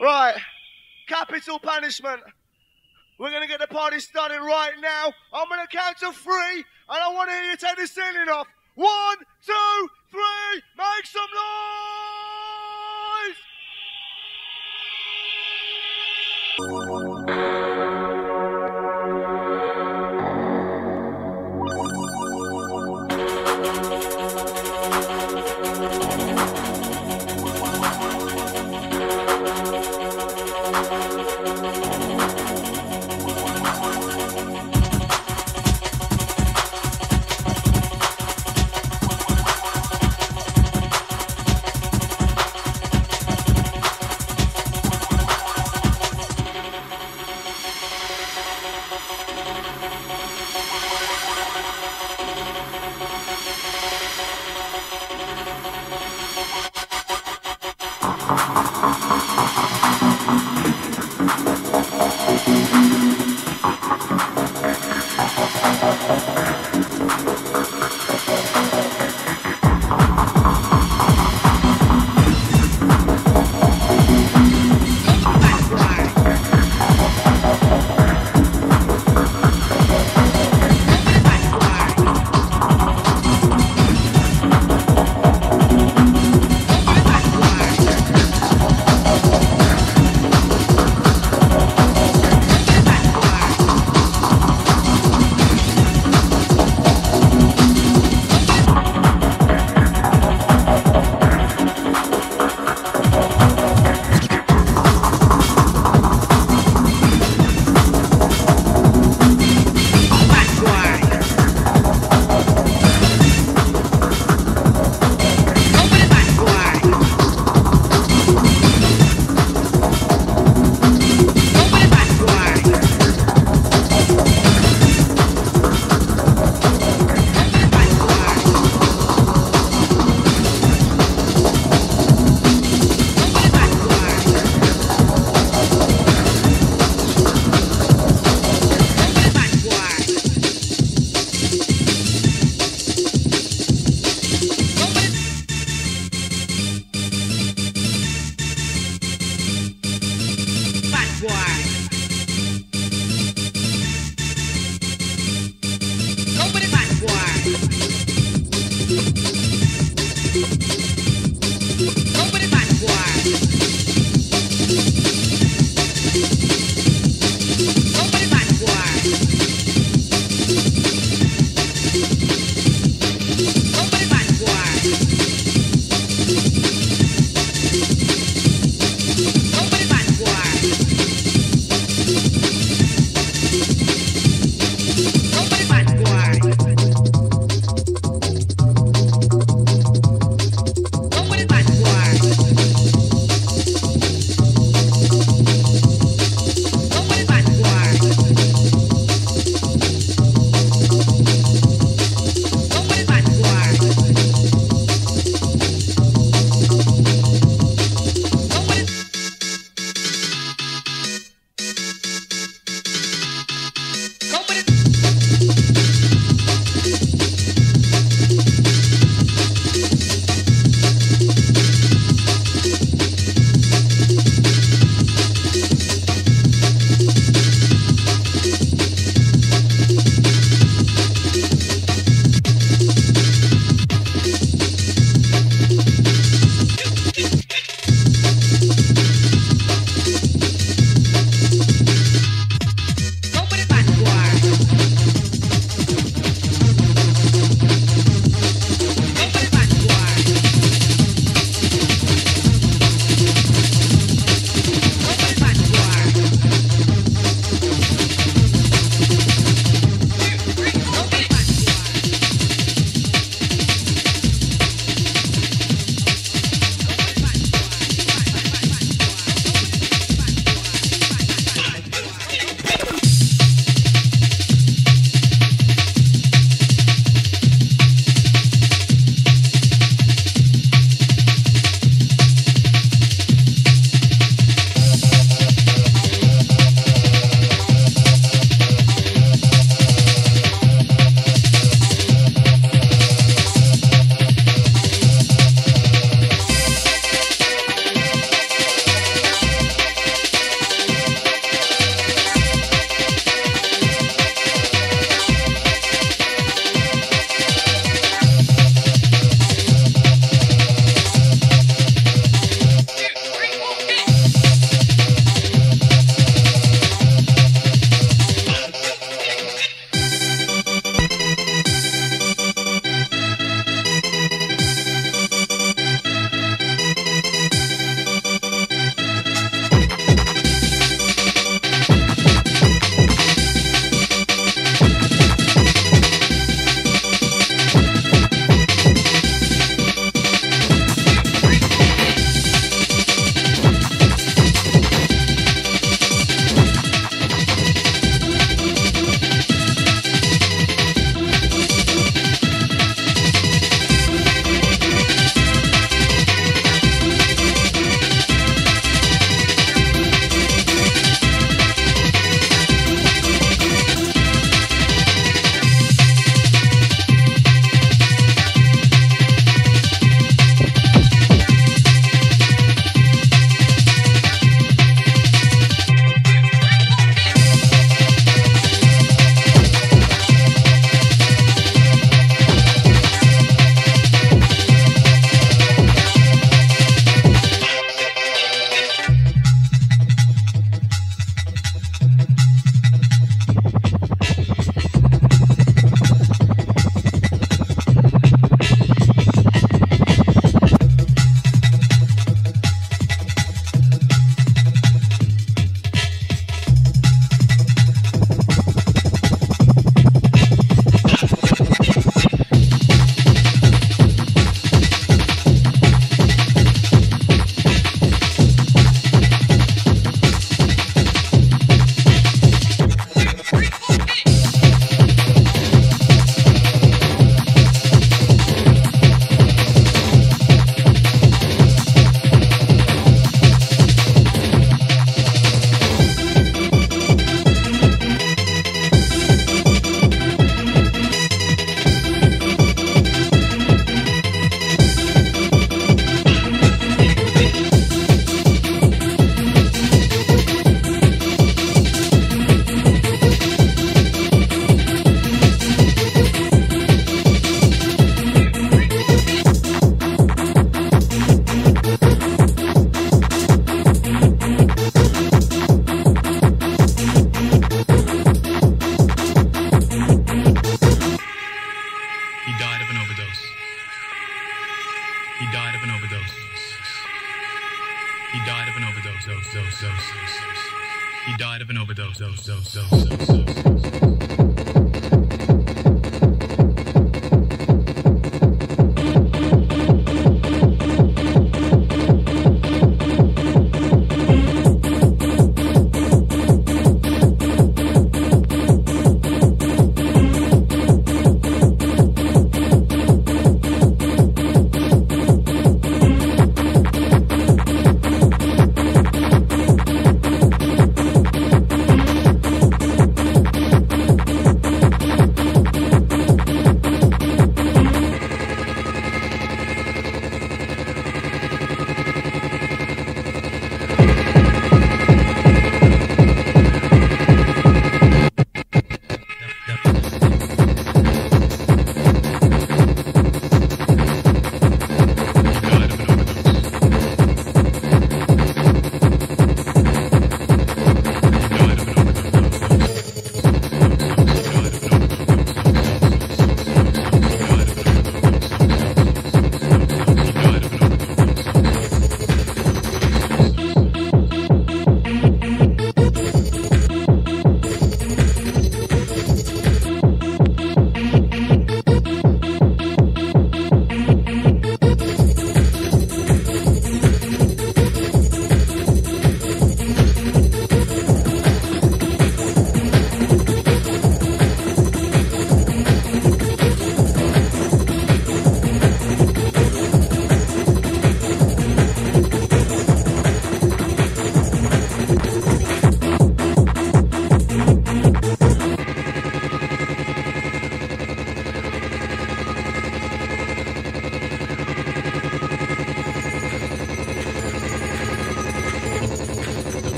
Right. Capital punishment. We're going to get the party started right now. I'm going to count to three, and I want to hear you take the ceiling off. One, two, three, make some noise!